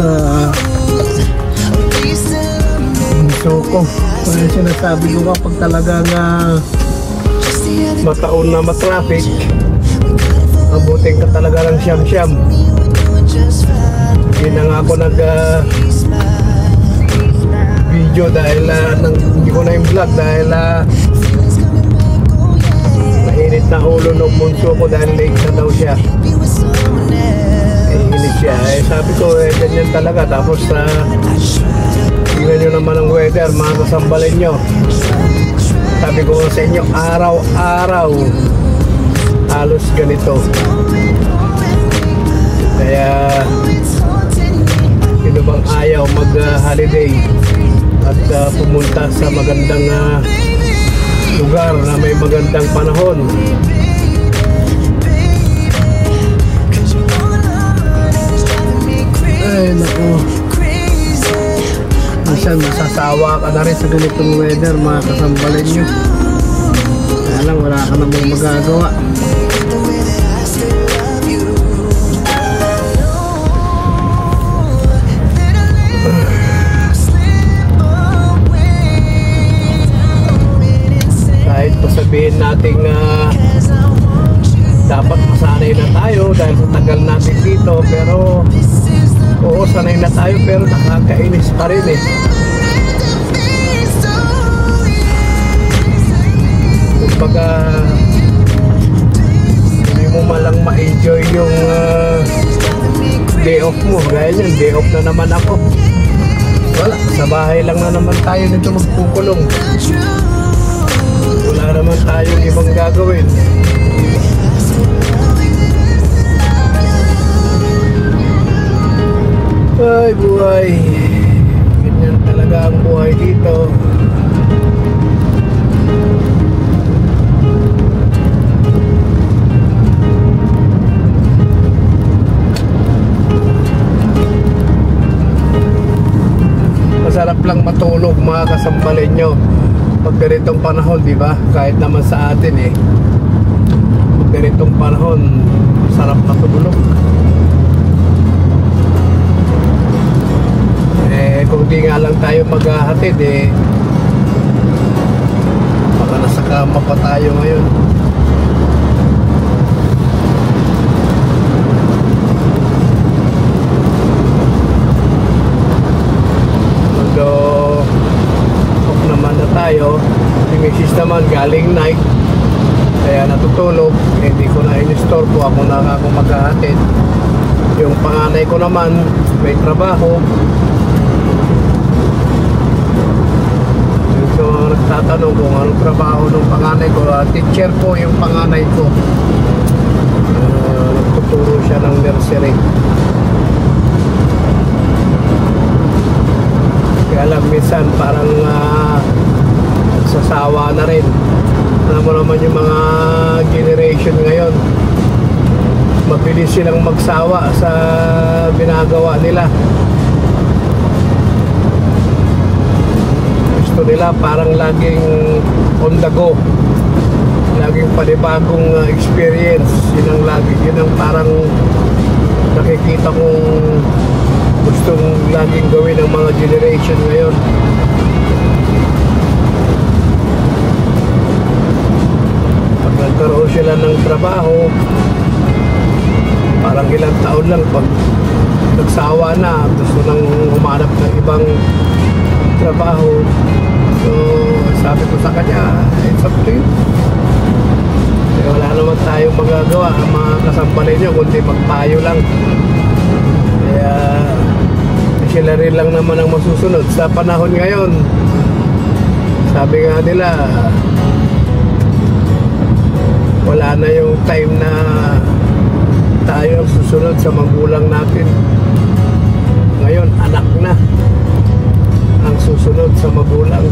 sa bunso ko. Kaya sinasabi ko kapag talagang uh, mataon na matraffic, abutin ka talaga ng siyam-siyam. Hindi na nga ako nag uh, video dahil uh, nang, hindi ko na yung vlog dahil uh, mainit na ulo ng bunso ko dahil late na daw siya. Siya. Eh, sabi ko, eh, ganyan talaga. Tapos, uh, tingnan nyo naman ang weather, mga kasambalin nyo. Sabi ko sa inyo, araw-araw, halos ganito. Kaya, sino bang ayaw mag-holiday at uh, pumunta sa magandang uh, lugar na may magandang panahon. Ay, naku. Minsan masasawa ka na rin sa ganitong weather, mga kasambalin nyo. Kaya wala ka namang magagawa. kahit pa sabihin natin uh, dapat masanay na tayo dahil sa tagal natin dito pero oo sanay na tayo pero nakakainis pa rin eh. Kumbaga hindi mo malang ma-enjoy yung uh, day off mo. Gaya yan day off na naman ako. Wala sa bahay lang na naman tayo nito magpukulong wala naman tayong ibang gagawin. Ay, buhay. Ganyan talaga ang buhay dito. Masarap lang matulog mga kasambalin nyo pag ganitong panahon, di ba? Kahit naman sa atin eh. Pag ganitong panahon, sarap na tulog. Tayo maghahatid eh, baka nasa kama pa tayo ngayon. Although, off naman na tayo. Si Mrs. naman galing night. Kaya natutulog. Hindi ko na in-store po. Ako na ako maghahatid. Yung panganay ko naman, may trabaho. So, nagtatanong kung anong trabaho ng panganay ko. Uh, teacher po yung panganay ko. Uh, nagtuturo siya ng nursery. Kaya lang minsan parang uh, sasawa na rin. Alam mo naman yung mga generation ngayon. Mabilis silang magsawa sa binagawa nila. Gusto nila parang laging on the go. Laging panibagong uh, experience. Yun ang lagi, yun ang parang nakikita kong gustong laging gawin ng mga generation ngayon. Pag nagkaroon sila ng trabaho, parang ilang taon lang pag nagsawa na, gusto nang humanap ng ibang trabaho. So, sabi ko sa kanya, it's up to you. Eh, wala naman tayong magagawa ang mga kasambalin nyo, kundi magpayo lang. Kaya, sila rin lang naman ang masusunod. Sa panahon ngayon, sabi nga nila, wala na yung time na tayo ang susunod sa magulang natin. Ngayon, anak na susunod sa magulang.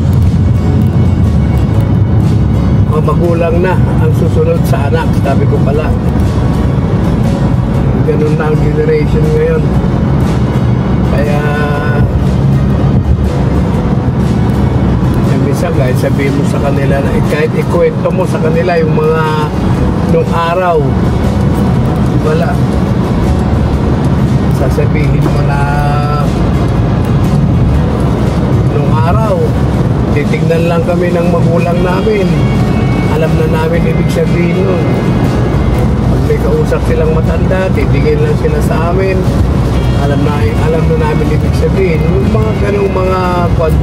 O magulang na ang susunod sa anak, sabi ko pala. Ganun na ang generation ngayon. Kaya yung isa guys, sabihin mo sa kanila na eh, kahit ikwento mo sa kanila yung mga nung araw wala sasabihin mo na araw titignan lang kami ng magulang namin. Alam na namin ibig sabihin nun. Pag may kausap silang matanda titigil lang sila sa amin. Alam na alam na namin ibig sabihin yung mga ganong mga quad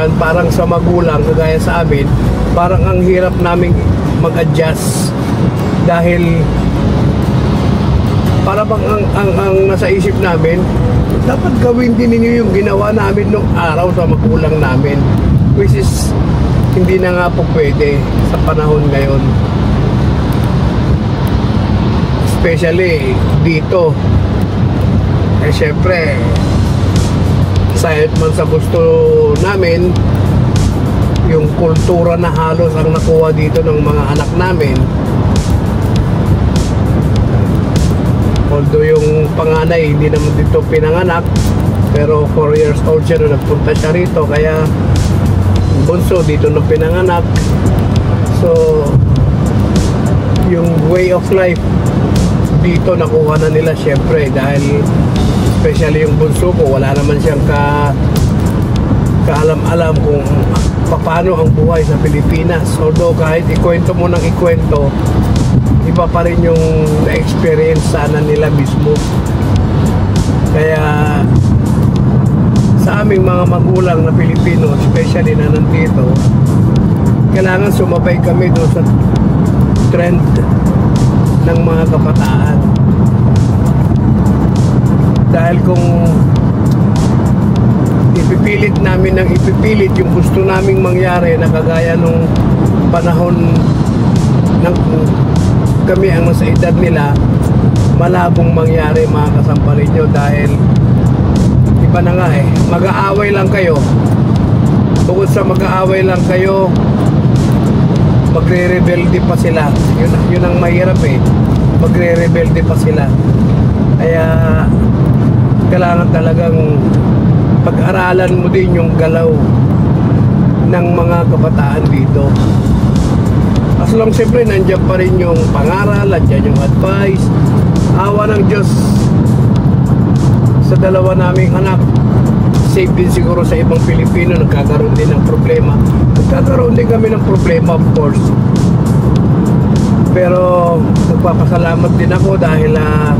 minsan parang sa magulang kagaya sa amin parang ang hirap naming mag-adjust. Dahil para bang ang, ang, ang nasa isip namin dapat gawin din ninyo yung ginawa namin nung araw sa magulang namin. Which is hindi na nga po pwede sa panahon ngayon. Especially dito. Eh syempre sayot man sa gusto namin yung kultura na halos ang nakuha dito ng mga anak namin. Although yung panganay hindi naman dito pinanganak pero 4 years old siya nung nagpunta siya rito kaya bunso dito nung pinanganak. So yung way of life dito nakuha na nila syempre dahil especially yung bunso ko wala naman siyang ka kaalam-alam kung paano ang buhay sa Pilipinas. Although kahit ikwento mo ng ikwento, iba pa rin yung na-experience sana nila mismo. Kaya sa aming mga magulang na Pilipino, especially na nandito, kailangan sumabay kami doon sa trend ng mga kabataan. Dahil kung ipipilit namin ng ipipilit yung gusto naming mangyari na kagaya nung panahon ng kami ang nasa edad nila malabong mangyari mga kasampalin nyo dahil iba na nga eh. Mag-aaway lang kayo. Bukod sa mag-aaway lang kayo magre-rebelde pa sila. Yun, yun ang mahirap eh. Magre-rebelde pa sila. Kaya kailangan talagang pag-aralan mo din yung galaw ng mga kabataan dito. As long siyempre nandiyan pa rin yung pangaral nandiyan yung advice. Awa ng Diyos sa dalawa naming anak. Safe din siguro sa ibang Pilipino nagkakaroon din ng problema. Nagkakaroon din kami ng problema of course. Pero nagpapasalamat din ako dahil uh,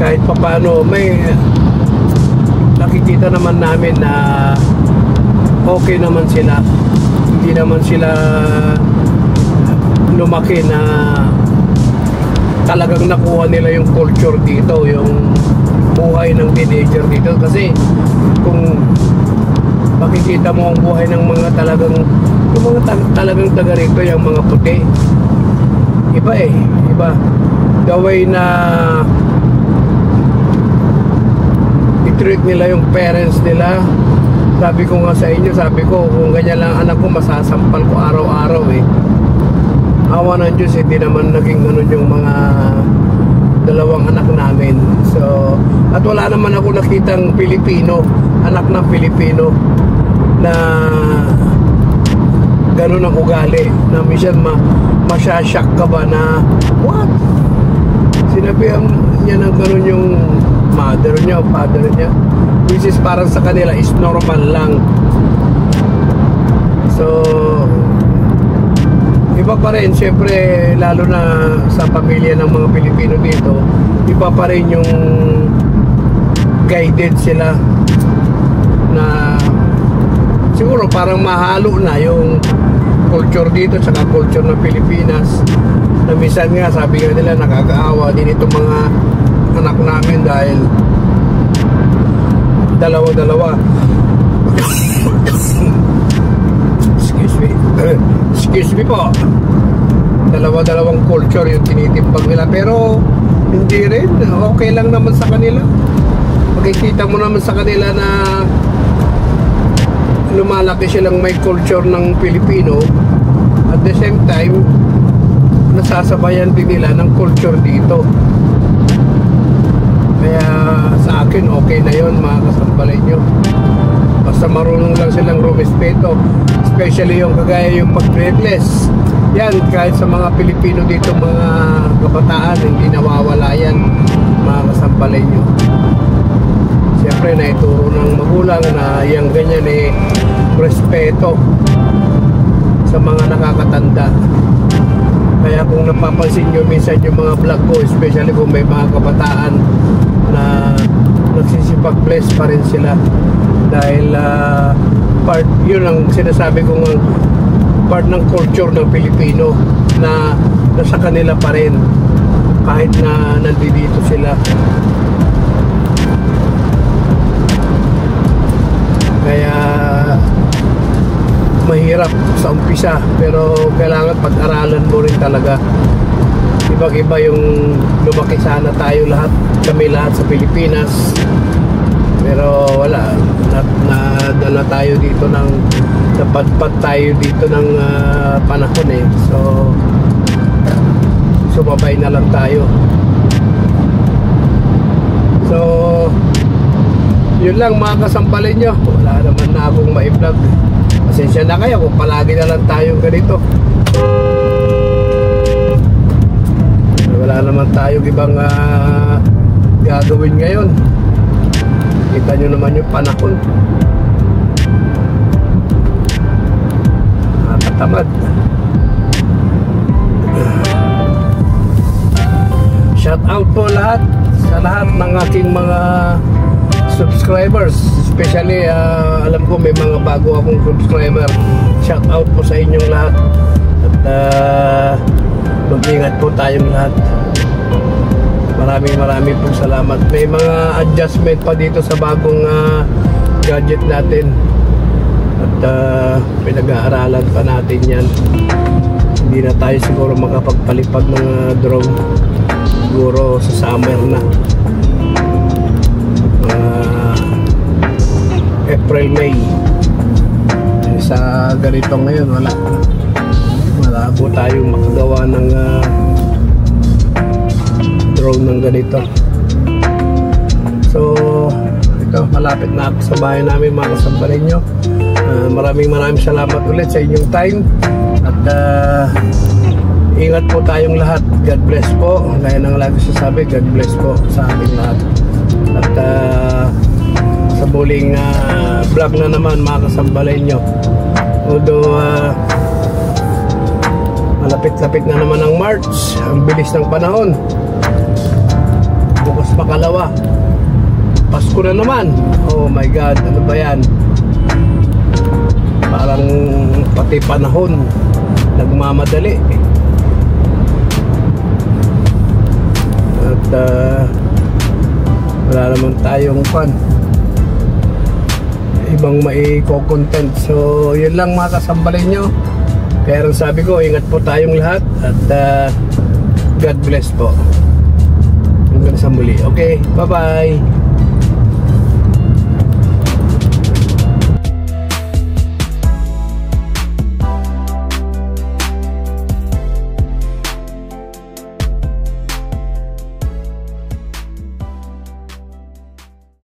kahit papano may nakikita naman namin na okay naman sila. Hindi naman sila lumaki na talagang nakuha nila yung culture dito yung buhay ng teenager dito. Kasi kung makikita mo ang buhay ng mga talagang yung mga ta talagang taga rito yung mga puti iba eh iba. The way na i-treat nila yung parents nila. Sabi ko nga sa inyo sabi ko kung ganyan lang anak ko masasampal ko araw-araw eh. Awa ng Diyos hindi naman naging ganun yung mga dalawang anak namin. So at wala naman ako nakitang Pilipino anak ng Pilipino na ganun ang ugali. Na minsan ma masyasyak ka ba na what? Sinabihan niya ng ganun yung mother niya o father niya which is parang sa kanila is normal lang. So iba pa rin syempre lalo na sa pamilya ng mga Pilipino dito iba pa rin yung guided sila na siguro parang mahalo na yung culture dito sa culture ng Pilipinas. Na minsan nga sabi nga nila nakakaawa din itong mga anak namin dahil dalawa-dalawa. Excuse me. Excuse me po. Dalawa-dalawang culture yung tinitimpag nila. Pero hindi rin. Okay lang naman sa kanila. Makikita mo naman sa kanila na lumalaki silang may culture ng Pilipino. At the same time nasasabayan din nila ng culture dito kaya sa akin okay na yon mga kasambalay nyo. Basta marunong lang silang rumispeto especially yung kagaya yung pag-breadless yan kahit sa mga Pilipino dito mga kabataan hindi nawawala yan mga kasambalay nyo. Siyempre naituro ng magulang na yung ganyan eh respeto sa mga nakakatanda. Kaya kung napapansin nyo minsan yung mga vlog ko especially kung may mga kabataan na nagsisipag bless pa rin sila dahil uh, part yun ang sinasabi kong part ng culture ng Pilipino na nasa kanila pa rin kahit na nandito sila. Kaya mahirap sa umpisa pero kailangan pag-aralan mo rin talaga ibang iba yung lumaki sana tayo lahat. Kami lahat sa Pilipinas. Pero wala. Na, nadala tayo dito ng napadpad tayo dito ng uh, panahon eh. So sumabay na lang tayo. So yun lang mga kasampalin nyo. Wala naman na akong ma-vlog. Pasensya na kayo kung palagi na lang tayong ganito tayong ibang uh, gagawin ngayon. Kita nyo naman yung panahon. Nakakatamad. Shout out po lahat sa lahat ng aking mga subscribers. Especially uh, alam ko may mga bago akong subscriber. Shout out po sa inyong lahat. At uh, mag-ingat po tayong lahat maraming maraming po salamat. May mga adjustment pa dito sa bagong uh, gadget natin. At uh, pinag-aaralan pa natin yan. Hindi na tayo siguro makapagpalipad ng uh, drone. Siguro sa summer na. April, May. Sa ganito ngayon wala. Po tayong makagawa ng uh, drone ng ganito. So ito malapit na ako sa bahay namin mga kasambarin nyo uh, maraming maraming salamat ulit sa inyong time. At uh, ingat po tayong lahat. God bless po. Gaya ng lagi sasabi God bless po sa ating lahat. At uh, sa muling uh, vlog na naman mga kasambalay nyo although uh, malapit-lapit na naman ang March ang bilis ng panahon bukas makalawa Pasko na naman. Oh my god ano ba yan? Parang pati panahon nagmamadali. At uh, wala naman tayong pan ibang mai-content so yun lang mga kasambalin nyo. Rin sabi ko ingat po tayong lahat. At uh, God bless po kena sambal Okay, bye-bye.